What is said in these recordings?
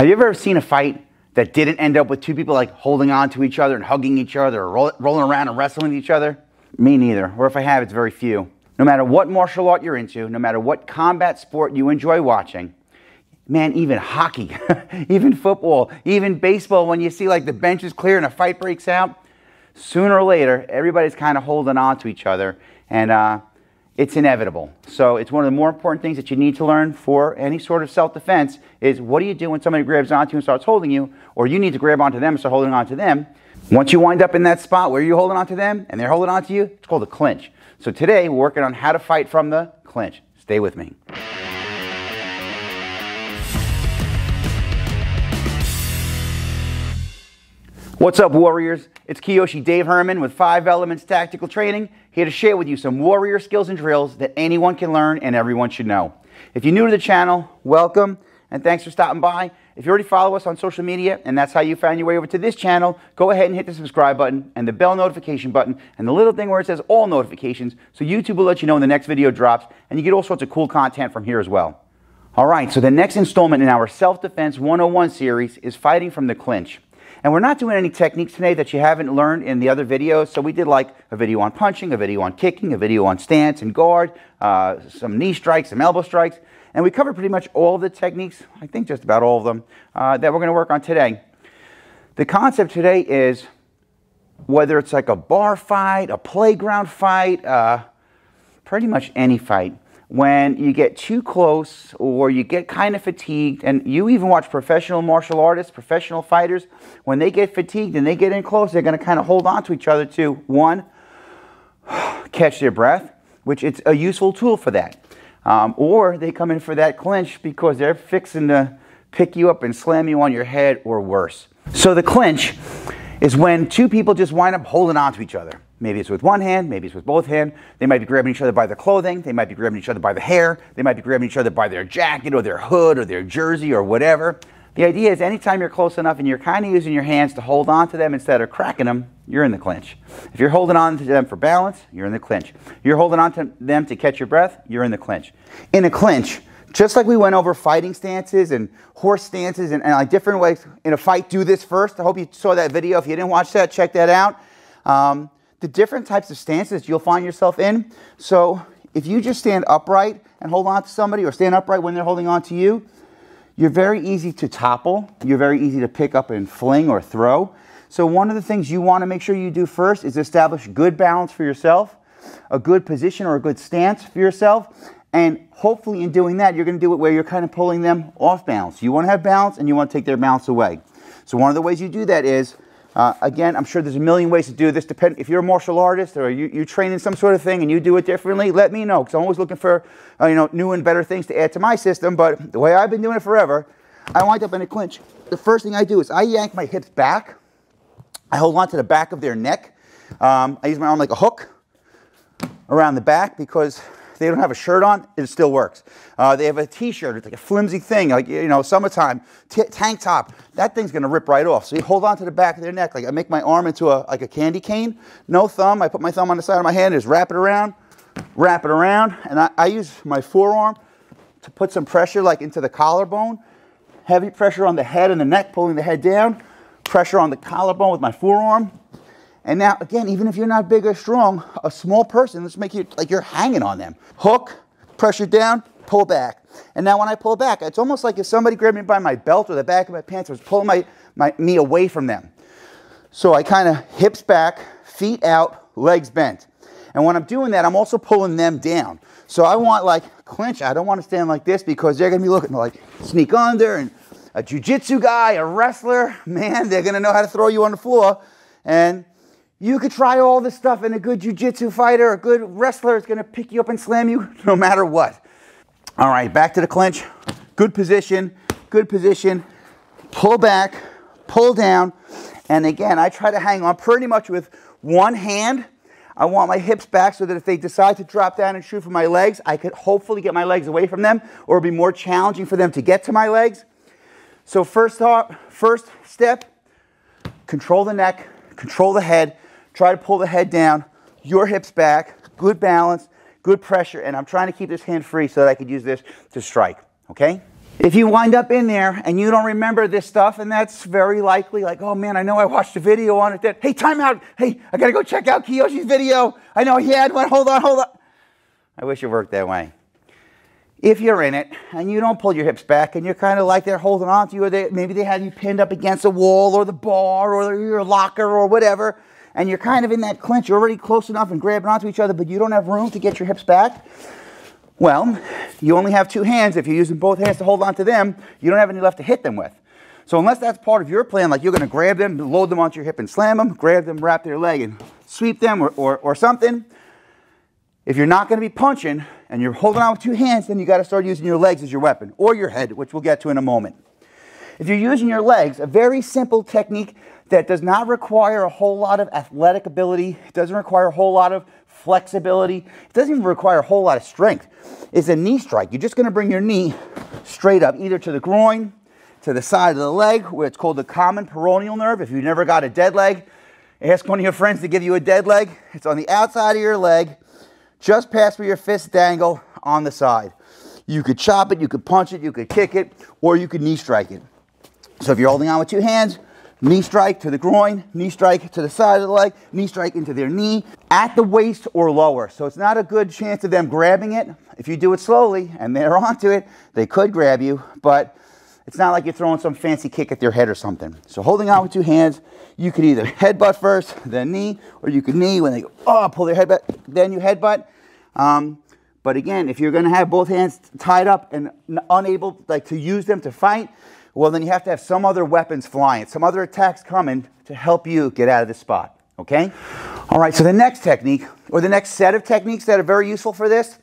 Have you ever seen a fight that didn't end up with two people like holding on to each other and hugging each other or roll, rolling around and wrestling each other? Me neither. Or if I have, it's very few. No matter what martial art you're into, no matter what combat sport you enjoy watching, man, even hockey, even football, even baseball, when you see like the bench is clear and a fight breaks out, sooner or later, everybody's kind of holding on to each other. And uh, it's inevitable. So it's one of the more important things that you need to learn for any sort of self-defense is what do you do when somebody grabs onto you and starts holding you, or you need to grab onto them and start holding onto them. Once you wind up in that spot where you're holding onto them and they're holding onto you, it's called a clinch. So today we're working on how to fight from the clinch. Stay with me. What's up, Warriors? It's Kyoshi Dave Herman with 5 Elements Tactical Training, here to share with you some warrior skills and drills that anyone can learn and everyone should know. If you're new to the channel, welcome and thanks for stopping by. If you already follow us on social media and that's how you found your way over to this channel, go ahead and hit the subscribe button and the bell notification button and the little thing where it says all notifications so YouTube will let you know when the next video drops and you get all sorts of cool content from here as well. All right, so the next installment in our Self-Defense 101 series is fighting from the clinch. And we're not doing any techniques today that you haven't learned in the other videos. So we did like a video on punching, a video on kicking, a video on stance and guard, uh, some knee strikes, some elbow strikes. And we covered pretty much all of the techniques, I think just about all of them, uh, that we're going to work on today. The concept today is whether it's like a bar fight, a playground fight, uh, pretty much any fight when you get too close or you get kind of fatigued, and you even watch professional martial artists, professional fighters, when they get fatigued and they get in close, they're going to kind of hold on to each other to one, catch their breath, which it's a useful tool for that. Um, or they come in for that clinch because they're fixing to pick you up and slam you on your head or worse. So the clinch is when two people just wind up holding on to each other. Maybe it's with one hand, maybe it's with both hands. They might be grabbing each other by the clothing, they might be grabbing each other by the hair, they might be grabbing each other by their jacket or their hood or their jersey or whatever. The idea is anytime you're close enough and you're kind of using your hands to hold on to them instead of cracking them, you're in the clinch. If you're holding on to them for balance, you're in the clinch. You're holding on to them to catch your breath, you're in the clinch. In a clinch, just like we went over fighting stances and horse stances and, and like different ways in a fight, do this first. I hope you saw that video. If you didn't watch that, check that out. Um, the different types of stances you'll find yourself in. So if you just stand upright and hold on to somebody or stand upright when they're holding on to you, you're very easy to topple. You're very easy to pick up and fling or throw. So one of the things you want to make sure you do first is establish good balance for yourself, a good position or a good stance for yourself, and hopefully in doing that, you're going to do it where you're kind of pulling them off balance. You want to have balance and you want to take their balance away. So one of the ways you do that is uh, again, I'm sure there's a million ways to do this. Depend if you're a martial artist or you, you train in some sort of thing and you do it differently, let me know because I'm always looking for uh, you know new and better things to add to my system. But the way I've been doing it forever, I wind up in a clinch. The first thing I do is I yank my hips back. I hold on to the back of their neck. Um, I use my arm like a hook around the back because they don't have a shirt on, it still works. Uh, they have a t-shirt, it's like a flimsy thing, like, you know, summertime, tank top, that thing's gonna rip right off. So you hold on to the back of their neck, like I make my arm into a, like a candy cane, no thumb, I put my thumb on the side of my hand, just wrap it around, wrap it around, and I, I use my forearm to put some pressure like into the collarbone, heavy pressure on the head and the neck, pulling the head down, pressure on the collarbone with my forearm, and now, again, even if you're not big or strong, a small person, let's make you like you're hanging on them. Hook, pressure down, pull back. And now when I pull back, it's almost like if somebody grabbed me by my belt or the back of my pants, was pulling my, my me away from them. So I kind of hips back, feet out, legs bent. And when I'm doing that, I'm also pulling them down. So I want like clinch. I don't want to stand like this because they're going to be looking like sneak under and a jujitsu guy, a wrestler, man, they're going to know how to throw you on the floor. And you could try all this stuff, and a good jujitsu fighter, a good wrestler is going to pick you up and slam you no matter what. All right, back to the clinch. Good position, good position. Pull back, pull down. And again, I try to hang on pretty much with one hand. I want my hips back so that if they decide to drop down and shoot for my legs, I could hopefully get my legs away from them or be more challenging for them to get to my legs. So first first step, control the neck, control the head, Try to pull the head down, your hips back, good balance, good pressure, and I'm trying to keep this hand free so that I could use this to strike, okay? If you wind up in there and you don't remember this stuff, and that's very likely, like, oh man, I know I watched a video on it. That hey, time out. Hey, I gotta go check out Kyoshi's video. I know he had one. Hold on, hold on. I wish it worked that way. If you're in it and you don't pull your hips back and you're kind of like they're holding on to you, or they, maybe they have you pinned up against a wall or the bar or your locker or whatever, and you're kind of in that clinch, you're already close enough and grabbing onto each other, but you don't have room to get your hips back. Well, you only have two hands. If you're using both hands to hold on to them, you don't have any left to hit them with. So unless that's part of your plan, like you're going to grab them, load them onto your hip and slam them, grab them, wrap their leg and sweep them or, or, or something, if you're not going to be punching and you're holding on with two hands, then you got to start using your legs as your weapon or your head, which we'll get to in a moment. If you're using your legs, a very simple technique that does not require a whole lot of athletic ability, it doesn't require a whole lot of flexibility, it doesn't even require a whole lot of strength, is a knee strike. You're just going to bring your knee straight up, either to the groin, to the side of the leg, where it's called the common peroneal nerve. If you've never got a dead leg, ask one of your friends to give you a dead leg. It's on the outside of your leg just past where your fists dangle on the side. You could chop it, you could punch it, you could kick it, or you could knee strike it. So if you're holding on with two hands, knee strike to the groin, knee strike to the side of the leg, knee strike into their knee, at the waist or lower. So it's not a good chance of them grabbing it. If you do it slowly and they're onto it, they could grab you, but it's not like you're throwing some fancy kick at their head or something. So holding on with two hands, you could either headbutt first, then knee, or you could knee when they go, oh, pull their head then you headbutt. Um, but again, if you're going to have both hands tied up and unable like to use them to fight, well, then you have to have some other weapons flying, some other attacks coming to help you get out of the spot. Okay? All right, so the next technique, or the next set of techniques that are very useful for this,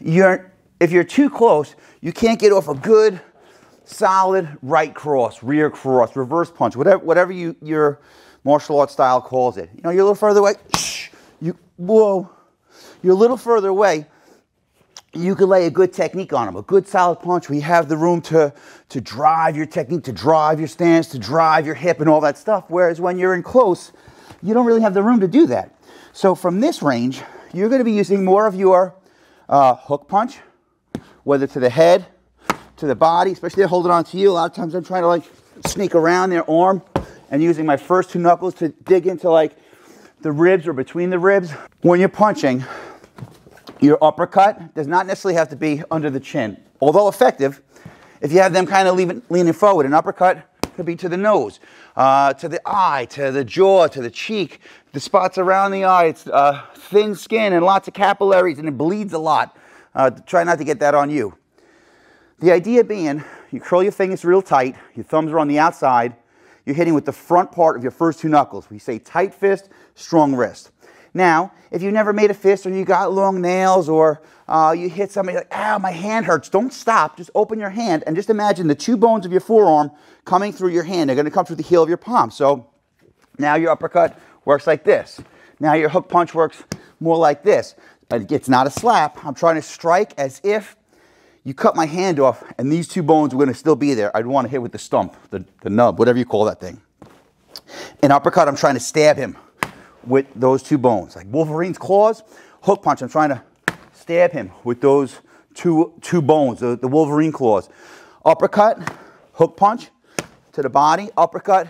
you're, if you're too close, you can't get off a good, solid right cross, rear cross, reverse punch, whatever, whatever you, your martial arts style calls it. You know, you're a little further away, you, whoa, you're a little further away, you can lay a good technique on them, a good solid punch where you have the room to, to drive your technique, to drive your stance, to drive your hip and all that stuff. Whereas when you're in close, you don't really have the room to do that. So from this range, you're going to be using more of your uh, hook punch, whether to the head, to the body, especially holding on to you. A lot of times I'm trying to like sneak around their arm and using my first two knuckles to dig into like the ribs or between the ribs. When you're punching, your uppercut does not necessarily have to be under the chin. Although effective, if you have them kind of leaning, leaning forward, an uppercut could be to the nose, uh, to the eye, to the jaw, to the cheek, the spots around the eye. It's uh, thin skin and lots of capillaries, and it bleeds a lot. Uh, try not to get that on you. The idea being, you curl your fingers real tight, your thumbs are on the outside, you're hitting with the front part of your first two knuckles. We say tight fist, strong wrist. Now, if you never made a fist or you got long nails or uh, you hit somebody like, ow, my hand hurts, don't stop. Just open your hand and just imagine the two bones of your forearm coming through your hand. They're going to come through the heel of your palm. So now your uppercut works like this. Now your hook punch works more like this. It's not a slap. I'm trying to strike as if you cut my hand off and these two bones are going to still be there. I'd want to hit with the stump, the, the nub, whatever you call that thing. An uppercut, I'm trying to stab him with those two bones. Like Wolverine's claws, hook punch, I'm trying to stab him with those two, two bones, the, the Wolverine claws. Uppercut, hook punch to the body, uppercut,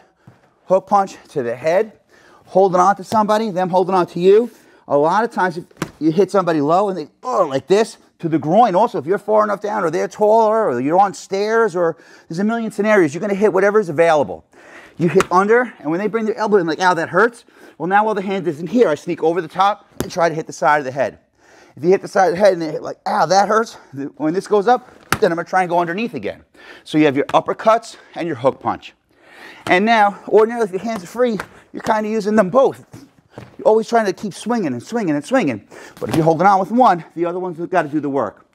hook punch to the head, holding on to somebody, them holding on to you. A lot of times if you hit somebody low and they, oh, like this, to the groin also. If you're far enough down or they're taller or you're on stairs or there's a million scenarios, you're going to hit whatever is available. You hit under, and when they bring their elbow in, like, ow, that hurts. Well, now while the hand isn't here, I sneak over the top and try to hit the side of the head. If you hit the side of the head and they hit like, ow, that hurts, when this goes up, then I'm to try and go underneath again. So you have your uppercuts and your hook punch. And now, ordinarily, if your hands are free, you're kind of using them both. You're always trying to keep swinging and swinging and swinging. But if you're holding on with one, the other one's got to do the work.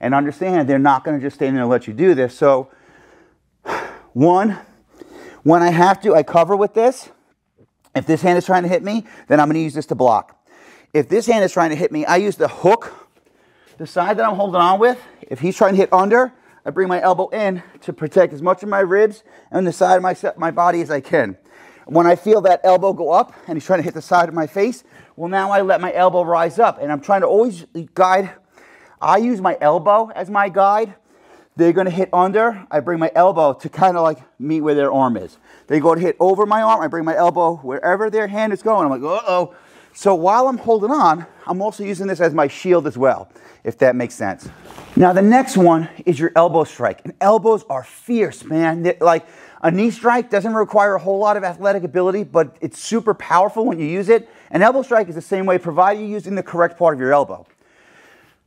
And understand they're not going to just stand there and let you do this. So, one, when I have to, I cover with this. If this hand is trying to hit me, then I'm going to use this to block. If this hand is trying to hit me, I use the hook, the side that I'm holding on with. If he's trying to hit under, I bring my elbow in to protect as much of my ribs and the side of my, my body as I can. When I feel that elbow go up and he's trying to hit the side of my face, well, now I let my elbow rise up and I'm trying to always guide. I use my elbow as my guide They're gonna hit under, I bring my elbow to kind of like meet where their arm is. They go to hit over my arm, I bring my elbow wherever their hand is going. I'm like, uh-oh. So while I'm holding on, I'm also using this as my shield as well, if that makes sense. Now the next one is your elbow strike. And elbows are fierce, man. They're like a knee strike doesn't require a whole lot of athletic ability, but it's super powerful when you use it. An elbow strike is the same way, provided you're using the correct part of your elbow.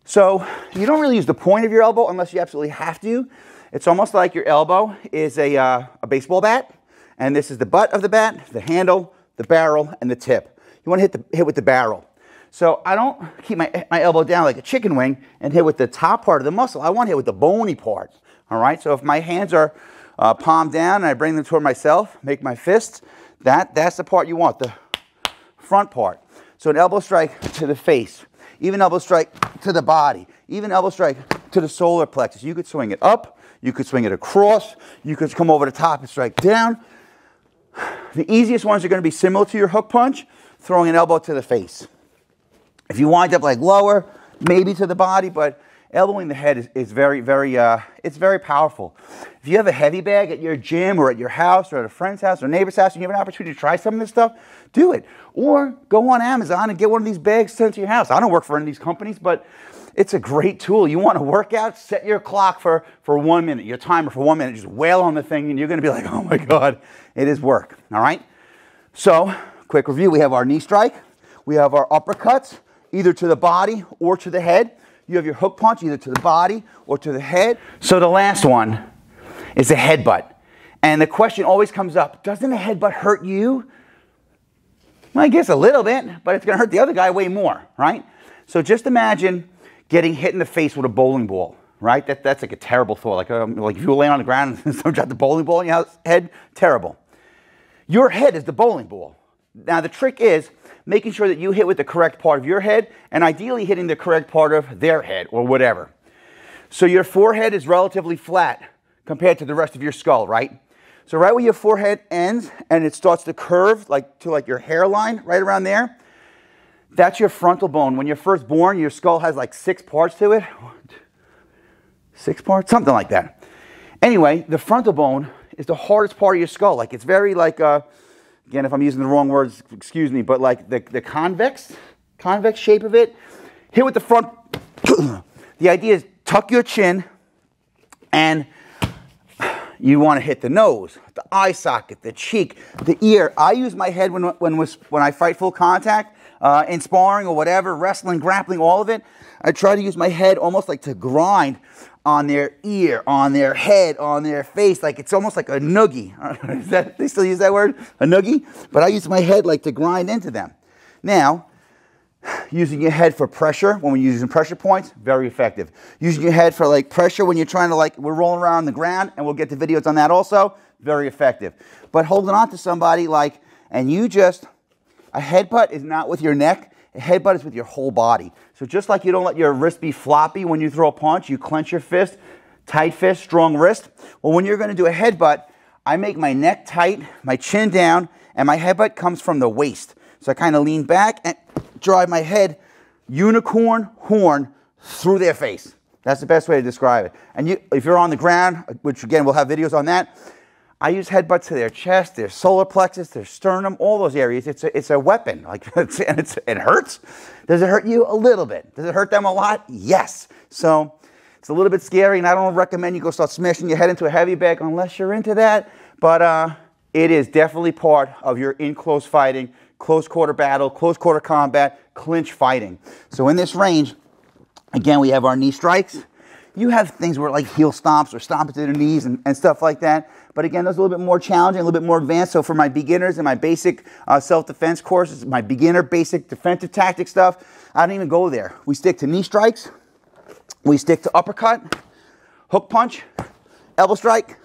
So you don't really use the point of your elbow unless you absolutely have to. It's almost like your elbow is a, uh, a baseball bat, and this is the butt of the bat, the handle, the barrel, and the tip. You want to hit, the, hit with the barrel. So I don't keep my, my elbow down like a chicken wing and hit with the top part of the muscle. I want to hit with the bony part. All right, so if my hands are uh, palm down and I bring them toward myself, make my fists, that, that's the part you want, the front part. So an elbow strike to the face, even elbow strike to the body, even elbow strike to the solar plexus. You could swing it up, you could swing it across, you could come over the top and strike down. The easiest ones are going to be similar to your hook punch, throwing an elbow to the face. If you wind up like lower, maybe to the body, but elbowing the head is, is very, very, uh, it's very powerful. If you have a heavy bag at your gym or at your house or at a friend's house or neighbor's house and you have an opportunity to try some of this stuff, do it. Or go on Amazon and get one of these bags sent to your house. I don't work for any of these companies, but it's a great tool. You want to work out, set your clock for, for one minute, your timer for one minute, just wail on the thing and you're going to be like, oh my God, it is work. All right? So, quick review. We have our knee strike. We have our uppercuts, either to the body or to the head. You have your hook punch either to the body or to the head. So the last one is a headbutt. And the question always comes up, doesn't a headbutt hurt you? Well, I guess a little bit, but it's gonna hurt the other guy way more, right? So just imagine getting hit in the face with a bowling ball, right? That, that's like a terrible thought. Like, um, like if you were laying on the ground and someone dropped the bowling ball in your head, terrible. Your head is the bowling ball. Now the trick is making sure that you hit with the correct part of your head and ideally hitting the correct part of their head or whatever. So your forehead is relatively flat compared to the rest of your skull, right? So right where your forehead ends and it starts to curve like to like your hairline right around there, that's your frontal bone. When you're first born, your skull has like six parts to it. Six parts? Something like that. Anyway, the frontal bone is the hardest part of your skull. Like it's very like uh, again, if I'm using the wrong words, excuse me, but like the, the convex, convex shape of it, hit with the front. the idea is tuck your chin and you want to hit the nose, the eye socket, the cheek, the ear. I use my head when, when, when I fight full contact, uh, in sparring or whatever, wrestling, grappling, all of it. I try to use my head almost like to grind on their ear, on their head, on their face, like it's almost like a noogie. That, they still use that word? A noogie? But I use my head like to grind into them. Now, using your head for pressure when we're using pressure points, very effective. Using your head for like pressure when you're trying to like, we're rolling around on the ground, and we'll get the videos on that also, very effective. But holding on to somebody like, and you just, a headbutt is not with your neck, headbutt is with your whole body. So just like you don't let your wrist be floppy when you throw a punch, you clench your fist, tight fist, strong wrist. Well, when you're going to do a headbutt, I make my neck tight, my chin down, and my headbutt comes from the waist. So I kind of lean back and drive my head unicorn horn through their face. That's the best way to describe it. And you, if you're on the ground, which again, we'll have videos on that, I use headbutts to their chest, their solar plexus, their sternum, all those areas. It's a, it's a weapon. Like it's, and it's, it hurts. Does it hurt you? A little bit. Does it hurt them a lot? Yes. So it's a little bit scary, and I don't recommend you go start smashing your head into a heavy bag unless you're into that. But uh, it is definitely part of your in close fighting, close quarter battle, close quarter combat, clinch fighting. So in this range, again, we have our knee strikes. You have things where like heel stomps or stomp to the knees and, and stuff like that. But again, those are a little bit more challenging, a little bit more advanced. So for my beginners and my basic uh, self-defense courses, my beginner basic defensive tactic stuff, I don't even go there. We stick to knee strikes. We stick to uppercut, hook punch, elbow strike,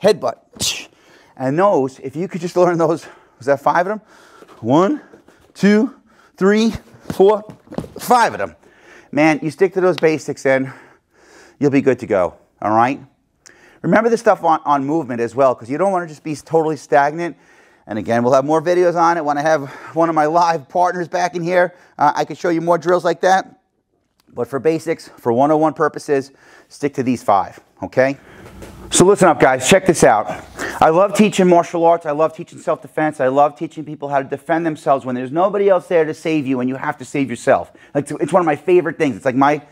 headbutt. And those, if you could just learn those, was that five of them? One, two, three, four, five of them. Man, you stick to those basics and you'll be good to go, all right? Remember the stuff on, on movement as well, because you don't want to just be totally stagnant. And again, we'll have more videos on it when I have one of my live partners back in here. Uh, I can show you more drills like that. But for basics, for 101 purposes, stick to these five, okay? So listen up, guys. Check this out. I love teaching martial arts. I love teaching self-defense. I love teaching people how to defend themselves when there's nobody else there to save you and you have to save yourself. Like it's one of my favorite things. It's like my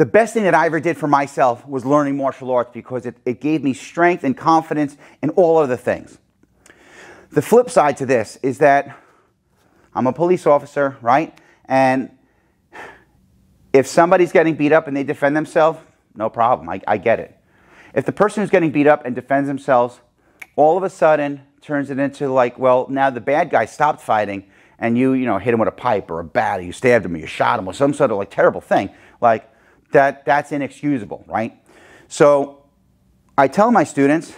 the best thing that I ever did for myself was learning martial arts because it, it gave me strength and confidence in all other things. The flip side to this is that I'm a police officer, right? And if somebody's getting beat up and they defend themselves, no problem. I, I get it. If the person who's getting beat up and defends themselves all of a sudden turns it into like, well, now the bad guy stopped fighting and you, you know, hit him with a pipe or a bat or you stabbed him or you shot him or some sort of like terrible thing, like that, that's inexcusable, right? So I tell my students,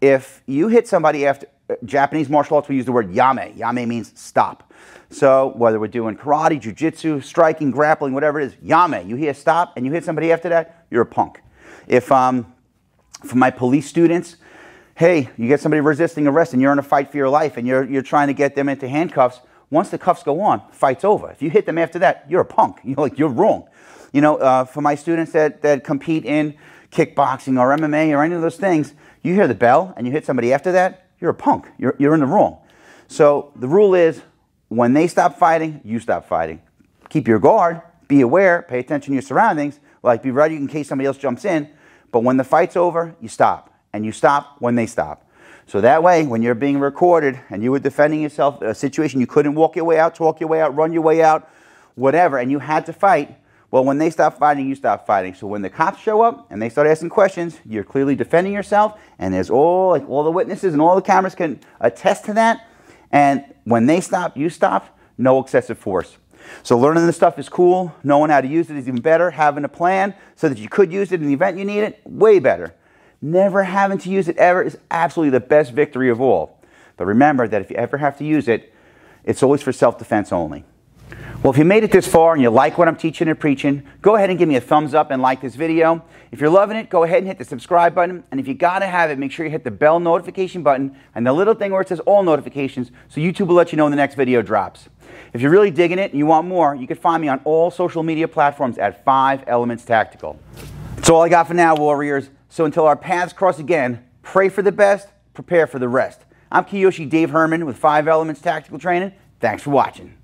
if you hit somebody after, Japanese martial arts, we use the word yame. Yame means stop. So whether we're doing karate, jujitsu, striking, grappling, whatever it is, yame. You hear stop and you hit somebody after that, you're a punk. If um, for my police students, hey, you get somebody resisting arrest and you're in a fight for your life and you're, you're trying to get them into handcuffs, once the cuffs go on, fight's over. If you hit them after that, you're a punk. You're like, you're wrong. You know, uh, for my students that, that compete in kickboxing or MMA or any of those things, you hear the bell and you hit somebody after that, you're a punk. You're, you're in the wrong. So the rule is when they stop fighting, you stop fighting. Keep your guard, be aware, pay attention to your surroundings, like be ready in case somebody else jumps in. But when the fight's over, you stop. And you stop when they stop. So that way, when you're being recorded and you were defending yourself, a situation you couldn't walk your way out, talk your way out, run your way out, whatever, and you had to fight, well, when they stop fighting, you stop fighting. So when the cops show up and they start asking questions, you're clearly defending yourself, and there's all like all the witnesses and all the cameras can attest to that. And when they stop, you stop. No excessive force. So learning this stuff is cool. Knowing how to use it is even better. Having a plan so that you could use it in the event you need it, way better. Never having to use it ever is absolutely the best victory of all. But remember that if you ever have to use it, it's always for self-defense only. Well, if you made it this far and you like what I'm teaching and preaching, go ahead and give me a thumbs up and like this video. If you're loving it, go ahead and hit the subscribe button. And if you gotta have it, make sure you hit the bell notification button and the little thing where it says all notifications so YouTube will let you know when the next video drops. If you're really digging it and you want more, you can find me on all social media platforms at 5 Elements Tactical. That's all I got for now, Warriors. So until our paths cross again, pray for the best, prepare for the rest. I'm Kyoshi Dave Herman with 5 Elements Tactical Training. Thanks for watching.